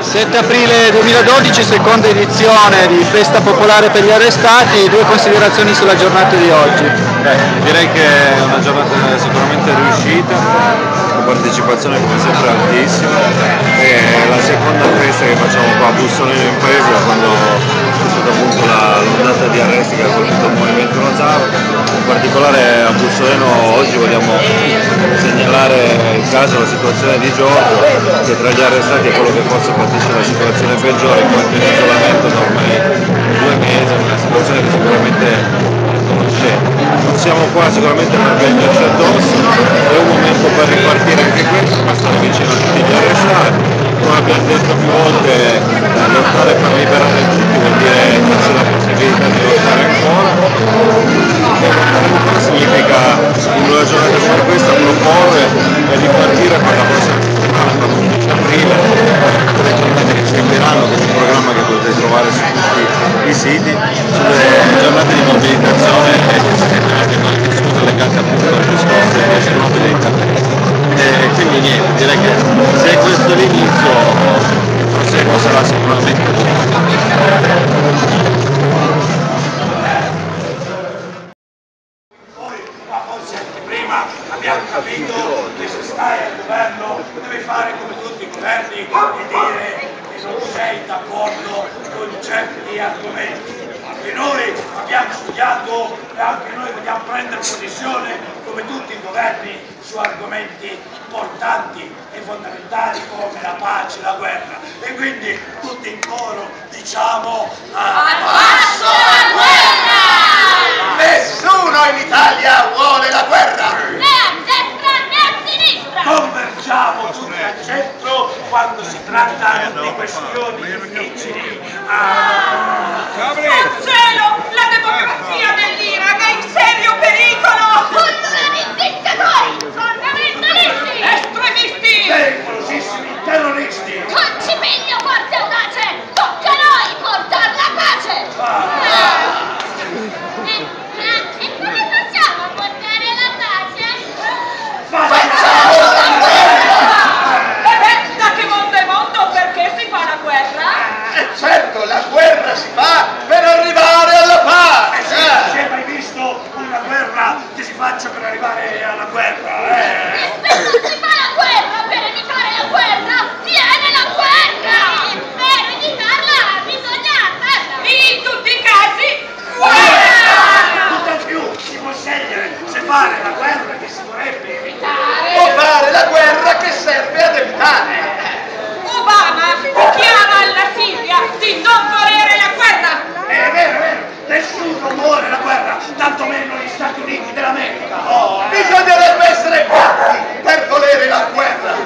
7 aprile 2012, seconda edizione di Festa Popolare per gli Arrestati, due considerazioni sulla giornata di oggi. Beh, direi che è una giornata sicuramente riuscita, la partecipazione come sempre altissima e la seconda festa che facciamo qua a Bussolino Impresa quando c'è stata appunto l'ondata di arresti che ha colpito Bussolino oggi vogliamo segnalare il caso, la situazione di Giorgio che tra gli arrestati è quello che forse patisce la situazione peggiore quanto in isolamento da ormai due mesi, una situazione che sicuramente conoscete. Non siamo qua sicuramente per prenderci addosso, noi vogliamo prendere posizione come tutti i governi su argomenti importanti e fondamentali come la pace la guerra. E quindi tutti in coro diciamo Abbasso la guerra! Nessuno in Italia vuole la guerra! Né a destra né a sinistra! convergiamo tutti al centro quando si tratta di questioni difficili. Ah, cielo! La democrazia dell'Iraq pericolo! Fondamentalisti setori! Fondamentalisti! Estremisti! pericolosissimi terroristi! Con cipiglio forza e audace! Tocca a noi portare la pace! Ah, Eh, eh, e come facciamo a portare la pace? Facciamo la guerra! E beh, da che mondo è mondo perché si fa la guerra? E certo, la guerra si fa per arrivare alla eh sì, pace! si è mai visto una guerra che si faccia per arrivare alla guerra? Eh? E se non si fa la guerra per evitare la guerra, viene la guerra! Per evitarla bisogna farla! In tutti i casi, guerra! Tutt'al più si può scegliere se fare la guerra che si vorrebbe evitare O fare la guerra che serve ad evitare! Obama chiama alla Siria di non volere la guerra! È vero, è vero, nessuno vuole la guerra, tantomeno gli Stati Uniti dell'America. Oh, eh. Bisognerebbe essere pazzi per volere la guerra!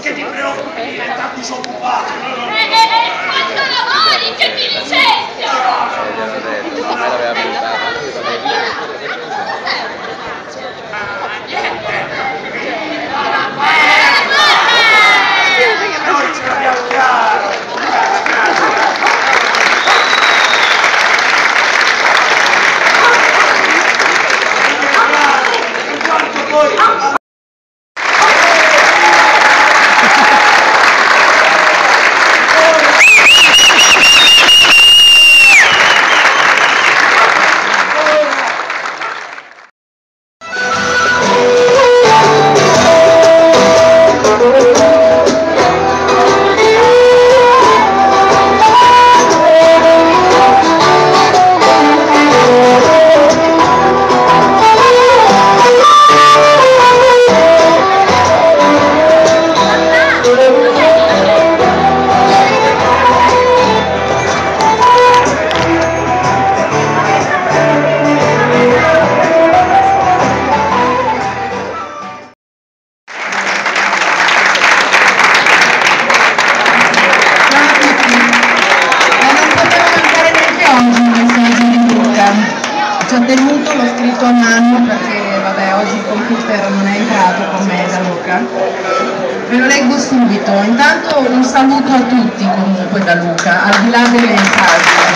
che ti preoccupi di diventare disoccupato. E eh, quanto eh, eh, lavori che ti licenzio! non è entrato con me da Luca. Ve lo leggo subito, intanto un saluto a tutti comunque da Luca, al di là delle messaggi.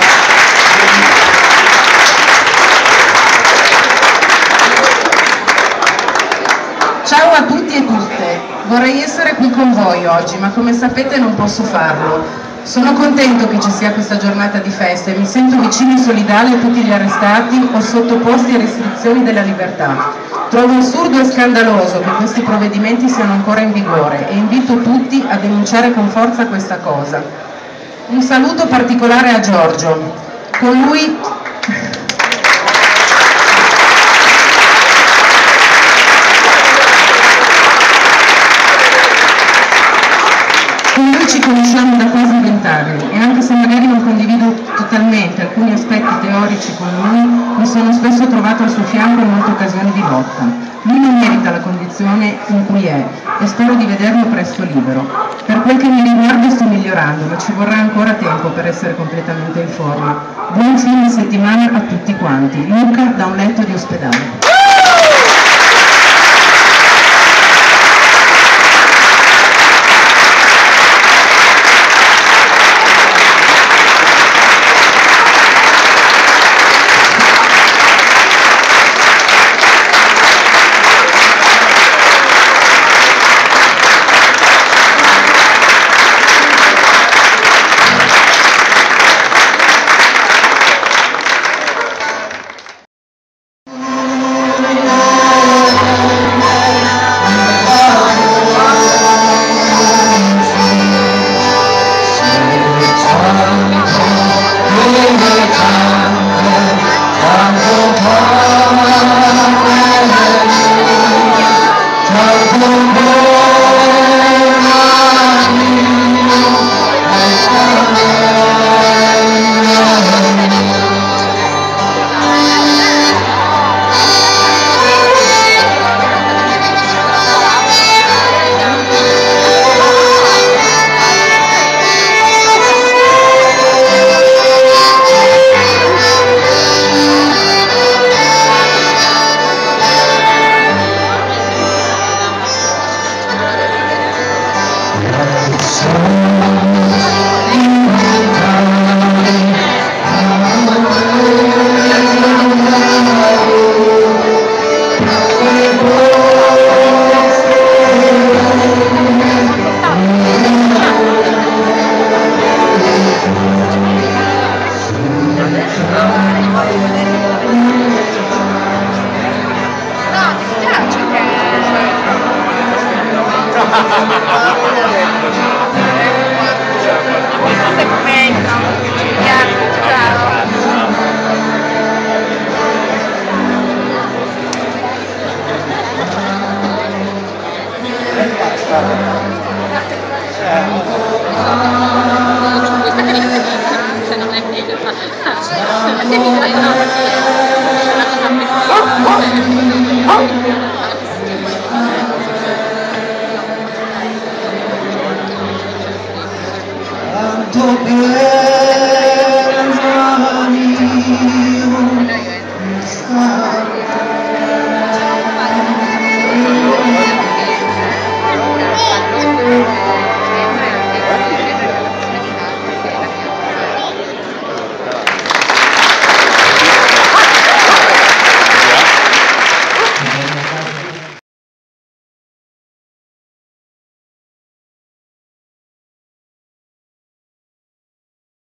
Ciao a tutti e tutte, vorrei essere qui con voi oggi, ma come sapete non posso farlo. Sono contento che ci sia questa giornata di festa e mi sento vicino e solidale a tutti gli arrestati o sottoposti a restrizioni della libertà. Trovo assurdo e scandaloso che questi provvedimenti siano ancora in vigore e invito tutti a denunciare con forza questa cosa. Un saluto particolare a Giorgio. Con lui ci conosciamo da quasi vent'anni e anche se magari non condivido totalmente alcuni aspetti teorici con lui, mi sono spesso trovato al suo fianco in molte occasioni di lotta. Lui non merita la condizione in cui è e spero di vederlo presto libero. Per quel che mi riguarda sto migliorando, ma ci vorrà ancora tempo per essere completamente in forma. Buon fine settimana a tutti quanti. Luca da un letto di ospedale. Sun.